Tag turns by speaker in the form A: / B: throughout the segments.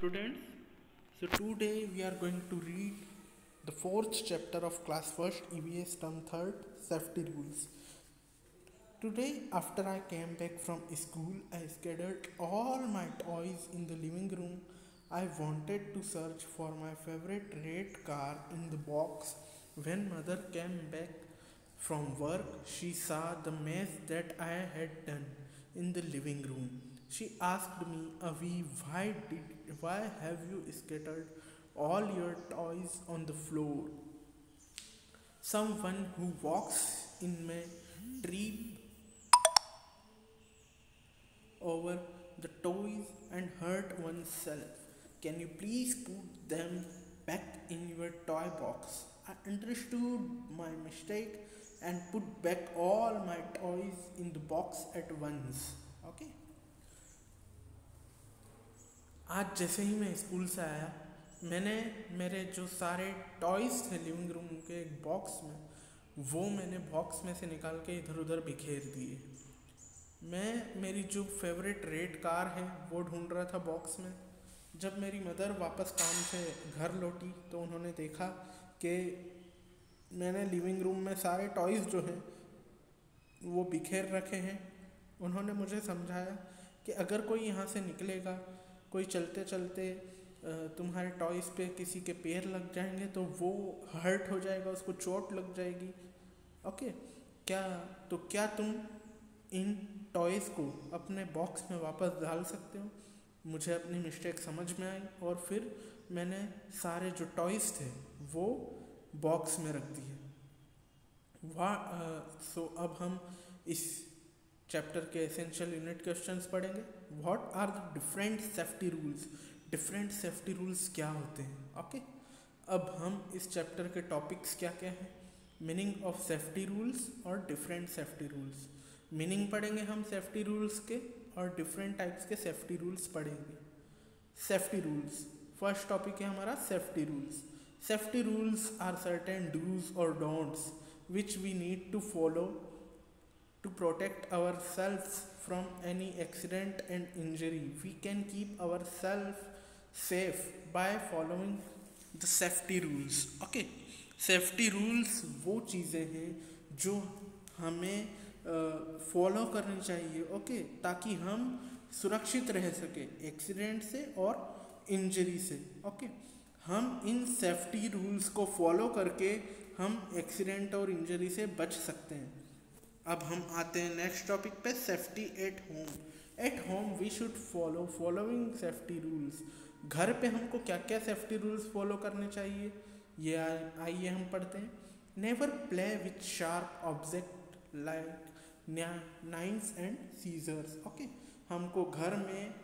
A: students. So today we are going to read the fourth chapter of class first EVS term third safety rules. Today after I came back from school I scattered all my toys in the living room. I wanted to search for my favorite red car in the box. When mother came back from work she saw the mess that I had done in the living room. She asked me, Avi, why did why have you scattered all your toys on the floor? Someone who walks in may trip over the toys and hurt oneself. Can you please put them back in your toy box? I understood my mistake and put back all my toys in the box at once. Okay? आज जैसे ही मैं school से आया, मैंने मेरे जो सारे toys थे लिविंग रूम के एक बॉक्स में, वो मैंने बॉक्स में से निकाल के इधर उधर बिखेर दिए। मैं, मेरी जो फेवरेट रेड कार है, वो ढूंढ रहा था बॉक्स में। जब मेरी मदर वापस काम से घर लौटी तो उन्होंने देखा कि मैंने लिविंग रूम में सारे टॉयज़ जो हैं, वो बिखेर रखे हैं। उन्होंने मुझे समझाया कि अगर कोई यहाँ से निकलेगा कोई चलते चलते तुम्हारे टॉयस पे किसी के पैर लग जाएँगे तो वो हर्ट हो जाएगा, उसको चोट लग जाएगी। ओके क्या तो क्या तुम इन टॉयस को अपने बॉक्स में वापस डाल सकते हो? मुझे अपनी मिस्टेक समझ में आई और फिर मैंने सारे जो टॉयस थे वो बॉक्स में रख दिए। वाह सो अब हम इस चैप्टर के एसेंशियल यूनिट क्वेश्चंस पढ़ेंगे। What are the different safety rules different safety rules क्या होते हैं? Okay okay? अब हम इस चैप्टर के टॉपिक्स क्या क्या हैं? मीनिंग ऑफ़ सेफ्टी रूल्स और डिफरेंट सेफ्टी रूल्स मीनिंग पढ़ेंगे हम सेफ्टी रूल्स के और डिफरेंट टाइप्स के सेफ्टी रूल्स पढ़ेंगे। सेफ्टी रूल्स फ़र्स्ट टॉपिक है हमारा safety rules safety rules are certain dos और don'ts which we need to follow to protect ourselves from any accident and injury. We can keep ourselves safe by following the safety rules. Okay, safety rules वो चीज़ें हैं जो हमें follow uh, करनी चाहिए okay okay? ताकि हम सुरक्षित रह सके एक्सीडेंट से और इंजरी से ओके? हम इन सेफ्टी रूल्स को फॉलो करके हम एक्सीडेंट और इंजरी से बच सकते हैं अब हम आते हैं नेक्स्ट टॉपिक पे safety at home at home we should follow following safety rules घर पे हमको क्या क्या सेफ्टी रूल्स फॉलो करने चाहिए? ये आइए हम पढ़ते हैं. Never play with sharp object like knives and scissors okay हमको घर में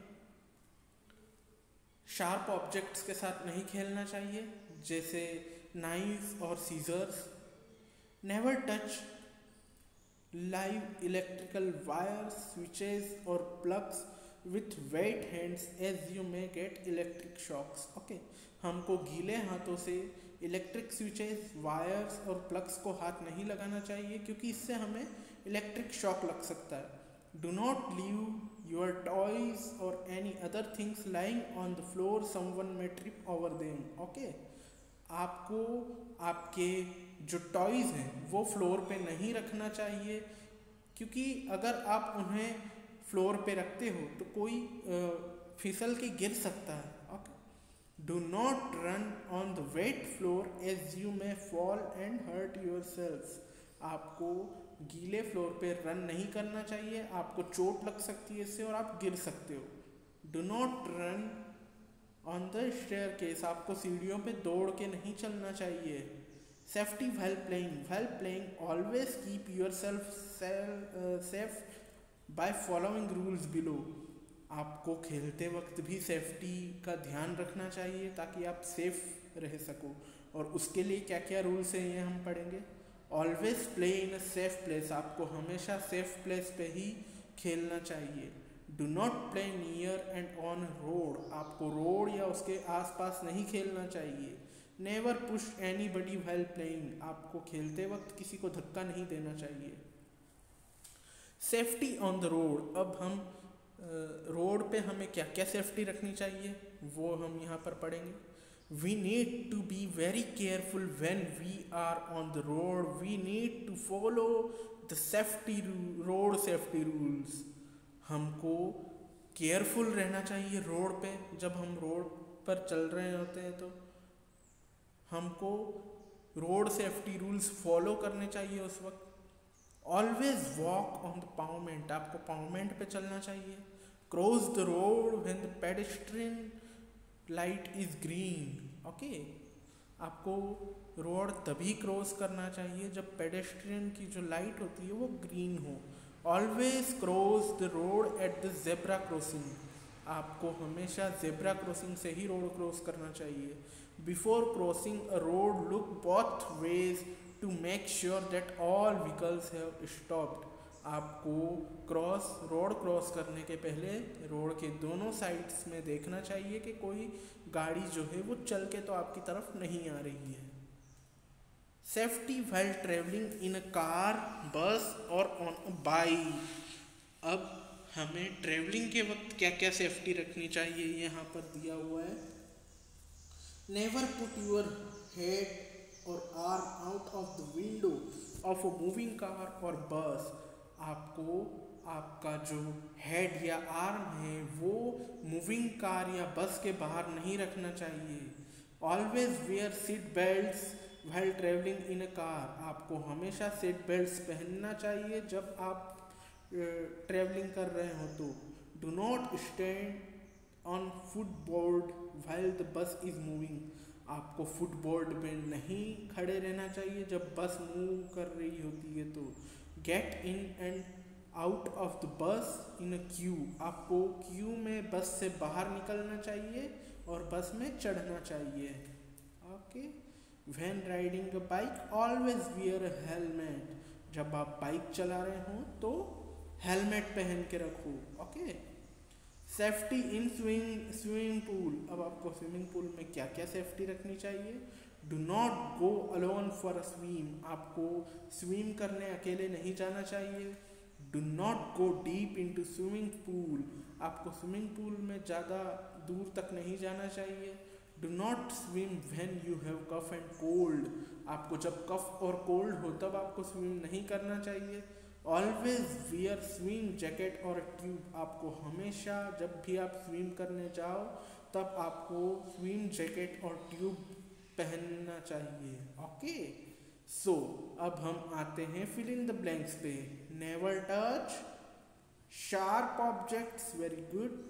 A: शार्प ऑब्जेक्ट्स के साथ नहीं खेलना चाहिए. जैसे नाइन्स और scissors never touch live electrical wires, switches or plugs with wet hands as you may get electric shocks. Okay, हमको गीले हाथों से इलेक्ट्रिक स्विचेस वायर्स और प्लग्स को हाथ नहीं लगाना चाहिए क्योंकि इससे हमें इलेक्ट्रिक शॉक लग सकता है। Do not leave your toys और any other things lying on the floor someone may trip over them okay आपको आपके जो टॉयज़ हैं, वो फ्लोर पे नहीं रखना चाहिए। क्योंकि अगर आप उन्हें फ्लोर पे रखते हो तो कोई फिसल के गिर सकता है। Do not run on the wet floor as you may fall and hurt yourself आपको गीले फ्लोर पे रन नहीं करना चाहिए। आपको चोट लग सकती है इससे और आप गिर सकते हो। Do not run on the staircase आपको सीढ़ियों पे दौड़ के नहीं चलना चाहिए। Safety while playing while playing always keep yourself safe by following rules below आपको खेलते वक्त भी सेफ्टी का ध्यान रखना चाहिए ताकि आप सेफ़ रह सको। और उसके लिए क्या क्या रूल्स हैं ये हम पढ़ेंगे? Always play in a safe place आपको हमेशा सेफ़ प्लेस पे ही खेलना चाहिए। Do not play near and on road आपको रोड या उसके आसपास नहीं खेलना चाहिए। Never push anybody while playing आपको खेलते वक्त किसी को धक्का नहीं देना चाहिए। सेफ्टी ऑन द रोड अब हम रोड पे हमें क्या क्या सेफ्टी रखनी चाहिए, वो हम यहाँ पर पढ़ेंगे। We need to be very careful when we are on the road. We need to follow the safety road safety rules हमको केयरफुल रहना चाहिए रोड पे। जब हम रोड पर चल रहे होते हैं तो हमको रोड सेफ्टी रूल्स फॉलो करने चाहिए उस वक्त। Always walk on the pavement आपको पावमेंट पे चलना चाहिए। Cross the road when the pedestrian light is green okay आपको रोड तभी क्रॉस करना चाहिए जब पेडेस्ट्रियन की जो लाइट होती है वो ग्रीन हो। Always cross the road at the zebra crossing आपको हमेशा जेब्रा क्रॉसिंग से ही रोड क्रॉस करना चाहिए। Before crossing a road look both ways to make sure that all vehicles have stopped आपको क्रॉस रोड क्रॉस करने के पहले रोड के दोनों साइड्स में देखना चाहिए कि कोई गाड़ी जो है वो चल के तो आपकी तरफ़ नहीं आ रही है। Safety while travelling in a car bus और ऑन बाइक अब हमें ट्रेवलिंग के वक्त क्या क्या सेफ्टी रखनी चाहिए? यहाँ पर दिया हुआ है। नेवर पुट यूर हेड और arm out of the window of a moving car और बस आपको आपका जो हेड या आर्म है, वो मूविंग कार या बस के बाहर नहीं रखना चाहिए। Always wear seat belt while travelling in a car आपको हमेशा सीट बेल्ट पहनना चाहिए जब आप ट्रेवलिंग कर रहे हो तो do not stand on footboard while the bus is moving आपको फुटबोर्ड में नहीं खड़े रहना चाहिए जब बस मूव कर रही होती है तो. Get in and out of the bus in a Q आपको क्यू में बस से बाहर निकलना चाहिए और बस में चढ़ना चाहिए. Okay when riding a bike always wear helmet जब आप बाइक चला रहे हो तो हेलमेट पहन के रखो okay safety in swimming swimming pool अब आपको स्विमिंग पूल में क्या क्या सेफ्टी रखनी चाहिए? Do not go alone for a swim आपको स्विम करने अकेले नहीं जाना चाहिए. Do not go deep into swimming pool आपको स्विमिंग पूल में ज़्यादा दूर तक नहीं जाना चाहिए. Do not swim when you have cough and cold आपको जब कफ और कोल्ड हो, तब आपको स्विम नहीं करना चाहिए. ऑलवेज वियर स्विम जैकेट और ट्यूब आपको हमेशा जब भी आप स्विम करने जाओ, तब आपको स्विम जैकेट और ट्यूब पहनना चाहिए। ओके सो अब हम आते हैं फिल इन द ब्लैंक्स पे। Never touch sharp objects very good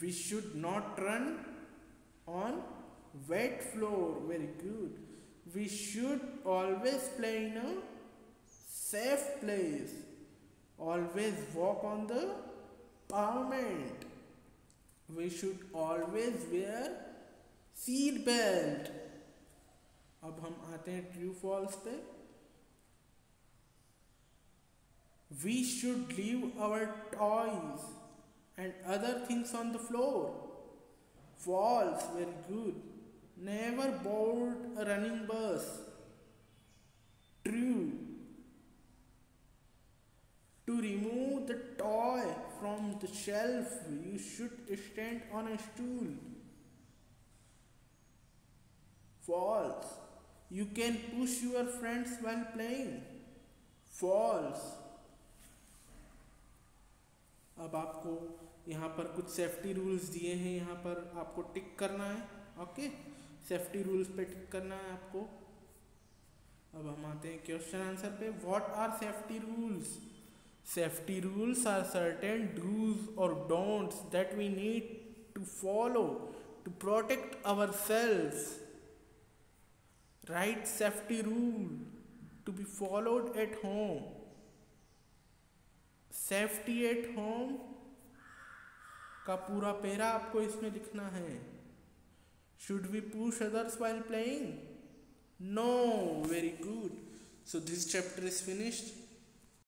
A: we should not run on wet floor very good we should always play in a safe place. Always walk on the pavement. We should always wear seat belt अब हम आते हैं true false पे. We should leave our toys and other things on the floor false very good never board a running bus true To remove the toy from the shelf, you should stand on a stool. False. You can push your friends while playing. False. अब आपको यहाँ पर कुछ safety rules दिए हैं यहाँ पर आपको टिक करना है ओके सेफ्टी रूल्स पे टिक करना है आपको अब हम आते हैं क्वेश्चन आंसर पे what are safety rules safety rules are certain dos और don'ts that we need to follow to protect our self right safety rule to be followed at home. Safety at home का पूरा para आपको इसमें लिखना है। Should we push others while playing no very good so this chapter is finished